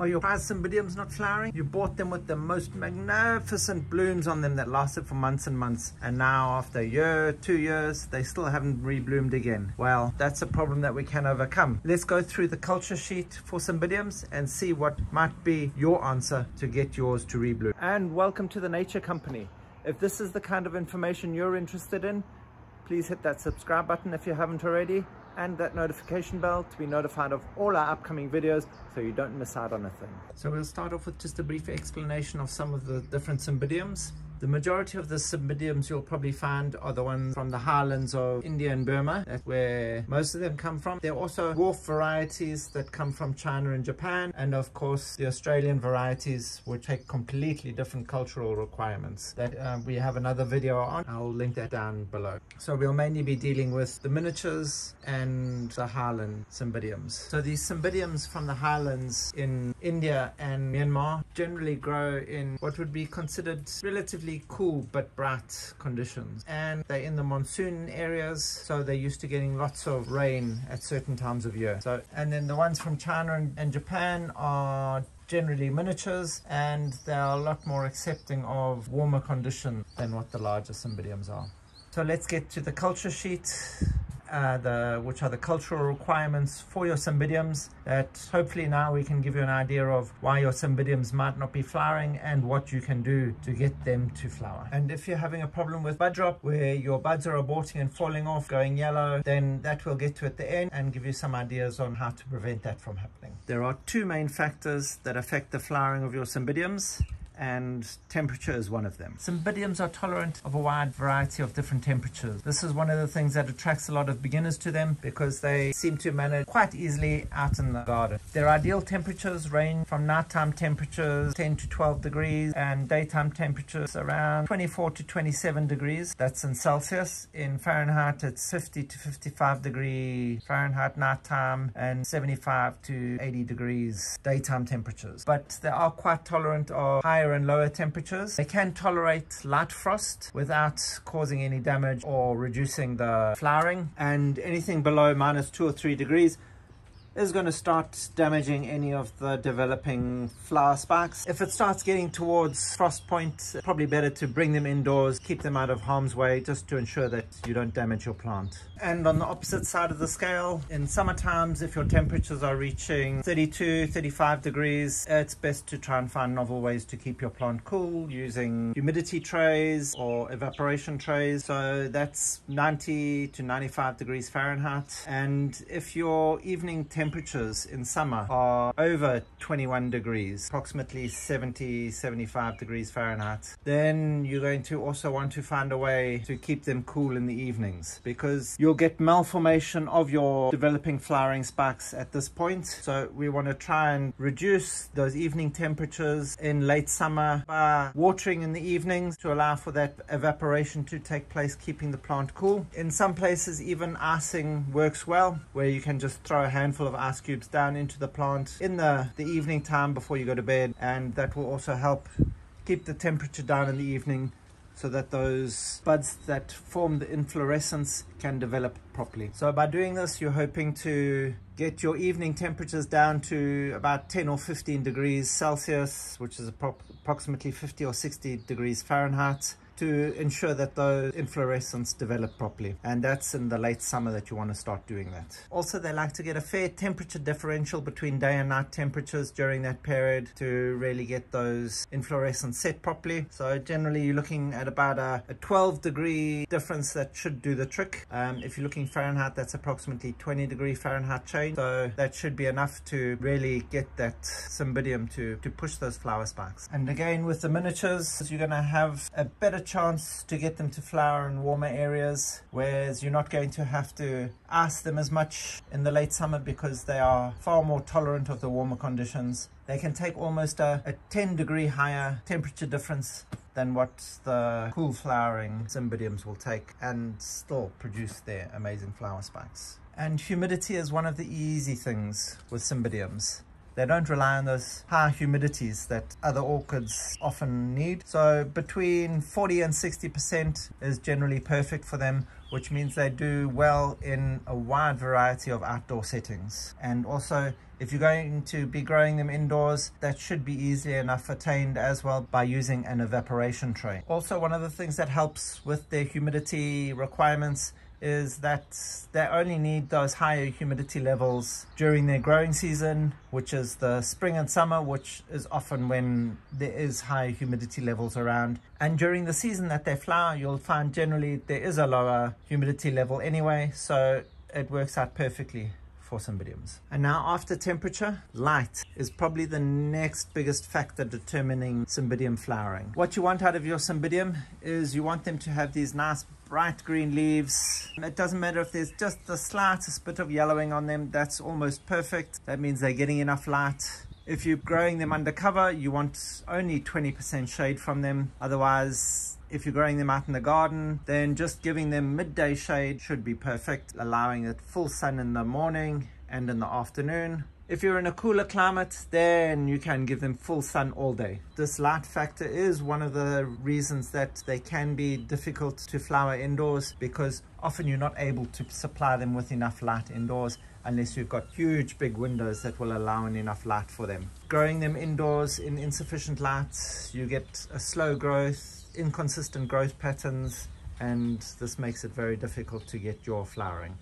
Are your cymbidiums not flowering? You bought them with the most magnificent blooms on them that lasted for months and months. And now after a year, two years, they still haven't rebloomed again. Well, that's a problem that we can overcome. Let's go through the culture sheet for cymbidiums and see what might be your answer to get yours to rebloom. And welcome to the Nature Company. If this is the kind of information you're interested in, please hit that subscribe button if you haven't already and that notification bell to be notified of all our upcoming videos so you don't miss out on a thing. So we'll start off with just a brief explanation of some of the different cymbidiums. The majority of the cymbidiums you'll probably find are the ones from the highlands of India and Burma. That's where most of them come from. There are also dwarf varieties that come from China and Japan. And of course, the Australian varieties which take completely different cultural requirements that uh, we have another video on. I'll link that down below. So we'll mainly be dealing with the miniatures and the highland cymbidiums. So these cymbidiums from the highlands in India and Myanmar generally grow in what would be considered relatively cool but bright conditions. And they're in the monsoon areas so they're used to getting lots of rain at certain times of year. So and then the ones from China and, and Japan are generally miniatures and they're a lot more accepting of warmer conditions than what the larger cymbidiums are. So let's get to the culture sheet uh, the which are the cultural requirements for your cymbidiums that hopefully now we can give you an idea of why your cymbidiums might not be flowering and what you can do to get them to flower. And if you're having a problem with bud drop where your buds are aborting and falling off, going yellow, then that we'll get to at the end and give you some ideas on how to prevent that from happening. There are two main factors that affect the flowering of your cymbidiums and temperature is one of them. Cymbidiums are tolerant of a wide variety of different temperatures. This is one of the things that attracts a lot of beginners to them because they seem to manage quite easily out in the garden. Their ideal temperatures range from nighttime temperatures 10 to 12 degrees and daytime temperatures around 24 to 27 degrees. That's in Celsius. In Fahrenheit it's 50 to 55 degree Fahrenheit nighttime and 75 to 80 degrees daytime temperatures. But they are quite tolerant of higher higher and lower temperatures. They can tolerate light frost without causing any damage or reducing the flowering and anything below minus two or three degrees is going to start damaging any of the developing flower spikes. If it starts getting towards frost point, probably better to bring them indoors, keep them out of harm's way just to ensure that you don't damage your plant. And on the opposite side of the scale, in summer times, if your temperatures are reaching 32, 35 degrees, it's best to try and find novel ways to keep your plant cool using humidity trays or evaporation trays. So that's 90 to 95 degrees Fahrenheit. And if your evening temperatures in summer are over 21 degrees, approximately 70, 75 degrees Fahrenheit, then you're going to also want to find a way to keep them cool in the evenings because you'll get malformation of your developing flowering spikes at this point. So we want to try and reduce those evening temperatures in late summer by watering in the evenings to allow for that evaporation to take place, keeping the plant cool. In some places, even icing works well, where you can just throw a handful of ice cubes down into the plant in the, the evening time before you go to bed. And that will also help keep the temperature down in the evening so that those buds that form the inflorescence can develop properly. So by doing this, you're hoping to get your evening temperatures down to about 10 or 15 degrees Celsius, which is approximately 50 or 60 degrees Fahrenheit to ensure that the inflorescence develop properly. And that's in the late summer that you want to start doing that. Also, they like to get a fair temperature differential between day and night temperatures during that period to really get those inflorescence set properly. So generally you're looking at about a, a 12 degree difference that should do the trick. Um, if you're looking Fahrenheit, that's approximately 20 degree Fahrenheit change. So that should be enough to really get that cymbidium to, to push those flower spikes. And again, with the miniatures, you're going to have a better chance to get them to flower in warmer areas, whereas you're not going to have to ask them as much in the late summer because they are far more tolerant of the warmer conditions. They can take almost a, a 10 degree higher temperature difference than what the cool flowering cymbidiums will take and still produce their amazing flower spikes. And humidity is one of the easy things with cymbidiums. They don't rely on those high humidities that other orchids often need. So between 40 and 60% is generally perfect for them, which means they do well in a wide variety of outdoor settings. And also If you're going to be growing them indoors, that should be easily enough attained as well by using an evaporation tray. Also, one of the things that helps with their humidity requirements is that they only need those higher humidity levels during their growing season, which is the spring and summer, which is often when there is high humidity levels around. And during the season that they flower, you'll find generally there is a lower humidity level anyway, so it works out perfectly for cymbidiums. And now after temperature, light is probably the next biggest factor determining cymbidium flowering. What you want out of your cymbidium is you want them to have these nice bright green leaves. It doesn't matter if there's just the slightest bit of yellowing on them, that's almost perfect. That means they're getting enough light. If you're growing them under cover, you want only 20% shade from them. Otherwise, if you're growing them out in the garden, then just giving them midday shade should be perfect, allowing it full sun in the morning and in the afternoon. If you're in a cooler climate, then you can give them full sun all day. This light factor is one of the reasons that they can be difficult to flower indoors because often you're not able to supply them with enough light indoors unless you've got huge big windows that will allow enough light for them. Growing them indoors in insufficient light, you get a slow growth, inconsistent growth patterns, and this makes it very difficult to get your flowering.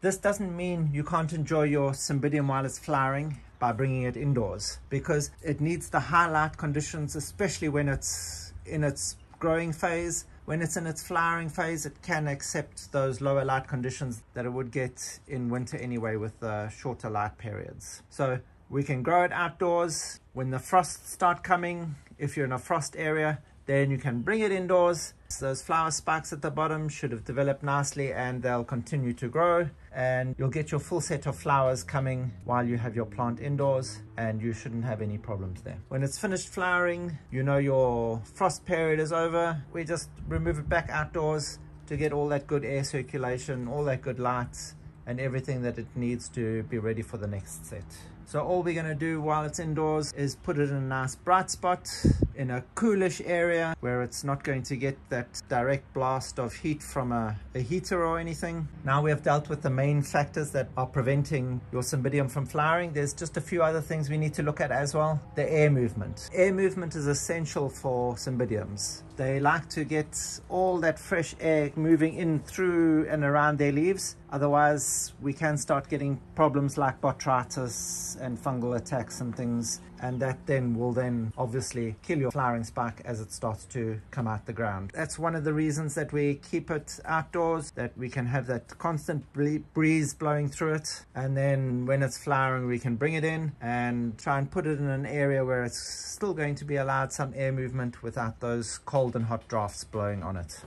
This doesn't mean you can't enjoy your cymbidium while it's flowering by bringing it indoors because it needs the high light conditions, especially when it's in its growing phase. When it's in its flowering phase, it can accept those lower light conditions that it would get in winter anyway with the shorter light periods. So we can grow it outdoors. When the frosts start coming, if you're in a frost area, then you can bring it indoors. Those flower spikes at the bottom should have developed nicely and they'll continue to grow and you'll get your full set of flowers coming while you have your plant indoors and you shouldn't have any problems there. When it's finished flowering, you know your frost period is over. We just remove it back outdoors to get all that good air circulation, all that good light and everything that it needs to be ready for the next set. So all we're going to do while it's indoors is put it in a nice bright spot in a coolish area where it's not going to get that direct blast of heat from a, a, heater or anything. Now we have dealt with the main factors that are preventing your cymbidium from flowering. There's just a few other things we need to look at as well. The air movement. Air movement is essential for cymbidiums. They like to get all that fresh air moving in through and around their leaves. Otherwise, we can start getting problems like botrytis and fungal attacks and things and that then will then obviously kill your flowering spike as it starts to come out the ground. That's one of the reasons that we keep it outdoors, that we can have that constant breeze blowing through it. And then when it's flowering, we can bring it in and try and put it in an area where it's still going to be allowed some air movement without those cold and hot drafts blowing on it.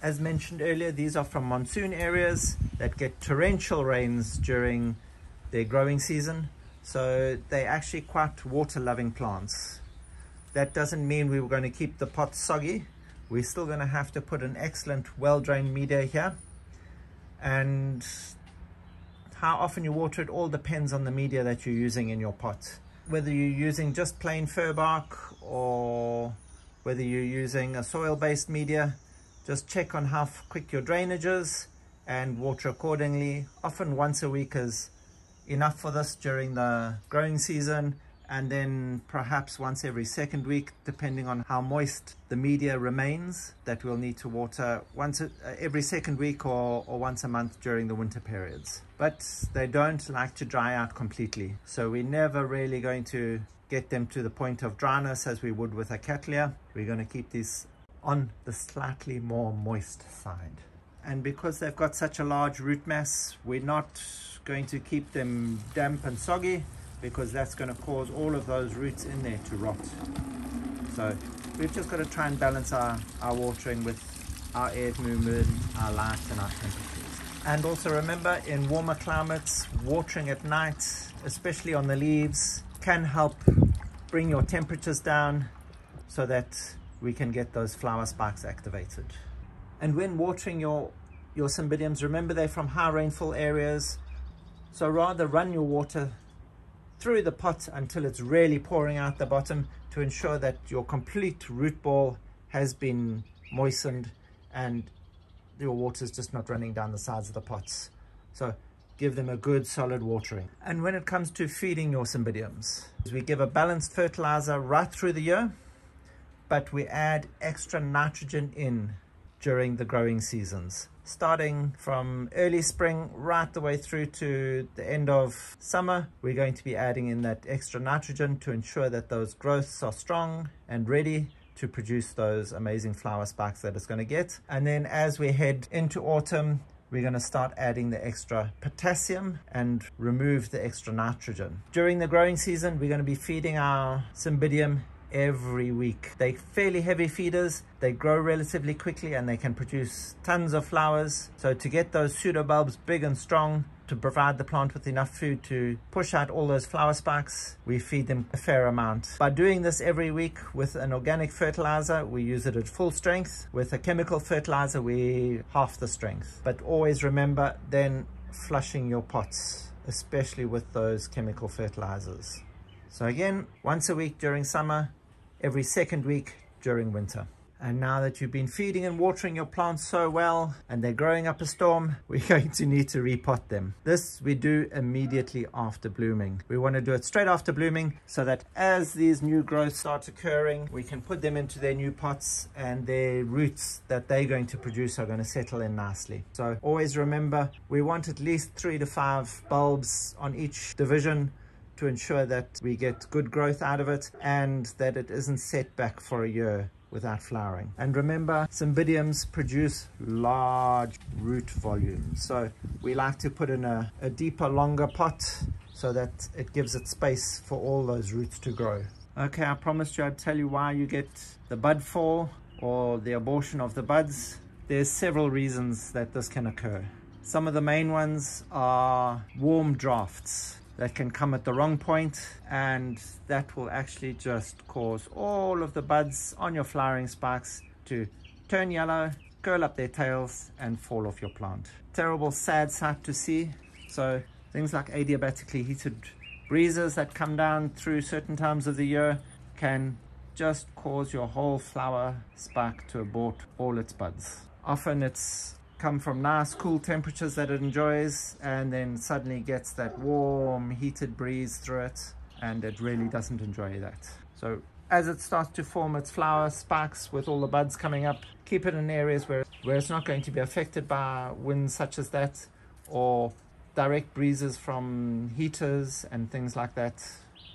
As mentioned earlier, these are from monsoon areas that get torrential rains during their growing season so they're actually quite water loving plants. That doesn't mean we were going to keep the pot soggy. We're still going to have to put an excellent well-drained media here. And how often you water it all depends on the media that you're using in your pot. Whether you're using just plain fir bark or whether you're using a soil-based media, just check on how quick your drainage is and water accordingly. Often once a week is enough for this during the growing season and then perhaps once every second week depending on how moist the media remains that we'll need to water once uh, every second week or, or once a month during the winter periods. But they don't like to dry out completely so we're never really going to get them to the point of dryness as we would with a cattleya we're going to keep these on the slightly more moist side and because they've got such a large root mass we're not going to keep them damp and soggy because that's going to cause all of those roots in there to rot. So we've just got to try and balance our, our watering with our air movement, our light and our temperatures. And also remember in warmer climates, watering at night, especially on the leaves, can help bring your temperatures down so that we can get those flower spikes activated. And when watering your, your cymbidiums, remember they're from high rainfall areas, so rather run your water through the pot until it's really pouring out the bottom to ensure that your complete root ball has been moistened and your water is just not running down the sides of the pots. So give them a good solid watering. And when it comes to feeding your cymbidiums, we give a balanced fertilizer right through the year, but we add extra nitrogen in during the growing seasons starting from early spring right the way through to the end of summer. We're going to be adding in that extra nitrogen to ensure that those growths are strong and ready to produce those amazing flower spikes that it's going to get. And then as we head into autumn, we're going to start adding the extra potassium and remove the extra nitrogen. During the growing season, we're going to be feeding our cymbidium every week. They're fairly heavy feeders, they grow relatively quickly and they can produce tons of flowers. So to get those pseudobulbs big and strong, to provide the plant with enough food to push out all those flower spikes, we feed them a fair amount. By doing this every week with an organic fertilizer, we use it at full strength. With a chemical fertilizer, we half the strength. But always remember then flushing your pots, especially with those chemical fertilizers. So again, once a week during summer, every second week during winter. And now that you've been feeding and watering your plants so well and they're growing up a storm, we're going to need to repot them. This we do immediately after blooming. We want to do it straight after blooming so that as these new growths start occurring, we can put them into their new pots and their roots that they're going to produce are going to settle in nicely. So always remember, we want at least three to five bulbs on each division to ensure that we get good growth out of it and that it isn't set back for a year without flowering. And remember, cymbidiums produce large root volumes. So we like to put in a, a deeper, longer pot so that it gives it space for all those roots to grow. Okay, I promised you I'd tell you why you get the bud fall or the abortion of the buds. There's several reasons that this can occur. Some of the main ones are warm drafts that can come at the wrong point and that will actually just cause all of the buds on your flowering spikes to turn yellow, curl up their tails and fall off your plant. Terrible sad sight to see. So things like adiabatically heated breezes that come down through certain times of the year can just cause your whole flower spike to abort all its buds. Often it's come from nice cool temperatures that it enjoys and then suddenly gets that warm heated breeze through it and it really doesn't enjoy that. So as it starts to form its flower spikes with all the buds coming up, keep it in areas where, where it's not going to be affected by winds such as that or direct breezes from heaters and things like that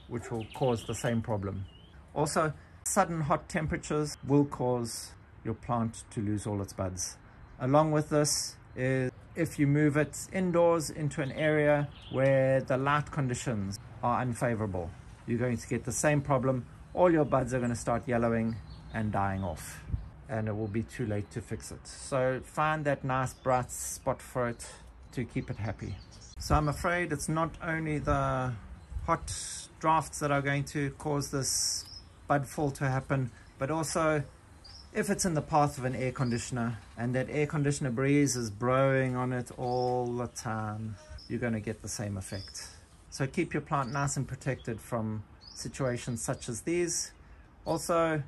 which will cause the same problem. Also, sudden hot temperatures will cause your plant to lose all its buds. Along with this is if you move it indoors into an area where the light conditions are unfavorable, you're going to get the same problem. All your buds are going to start yellowing and dying off and it will be too late to fix it. So find that nice bright spot for it to keep it happy. So I'm afraid it's not only the hot drafts that are going to cause this bud fall to happen, but also if it's in the path of an air conditioner and that air conditioner breeze is blowing on it all the time, you're going to get the same effect. So keep your plant nice and protected from situations such as these. Also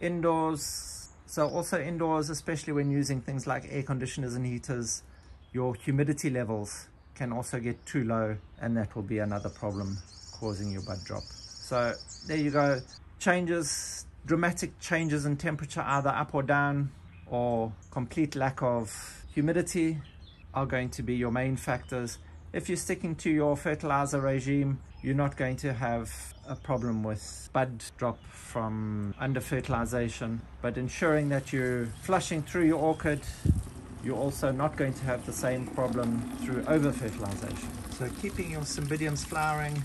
indoors, so also indoors, especially when using things like air conditioners and heaters, your humidity levels can also get too low and that will be another problem causing your bud drop. So there you go. Changes dramatic changes in temperature either up or down or complete lack of humidity are going to be your main factors. If you're sticking to your fertilizer regime, you're not going to have a problem with bud drop from under fertilization, but ensuring that you're flushing through your orchid, you're also not going to have the same problem through over fertilization. So keeping your cymbidiums flowering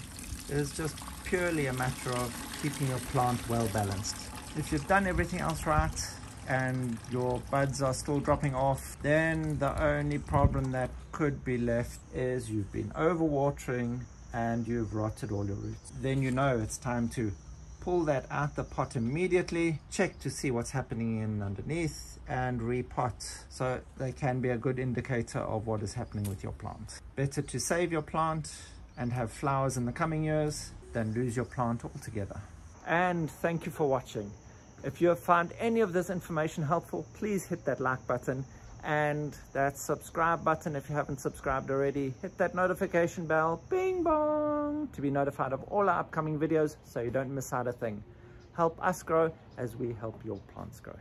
is just purely a matter of keeping your plant well balanced. If you've done everything else right and your buds are still dropping off, then the only problem that could be left is you've been overwatering and you've rotted all your roots. Then you know it's time to pull that out the pot immediately, check to see what's happening in underneath and repot. So they can be a good indicator of what is happening with your plant. Better to save your plant and have flowers in the coming years than lose your plant altogether. And thank you for watching. If you have found any of this information helpful, please hit that like button and that subscribe button if you haven't subscribed already. Hit that notification bell, bing bong, to be notified of all our upcoming videos so you don't miss out a thing. Help us grow as we help your plants grow.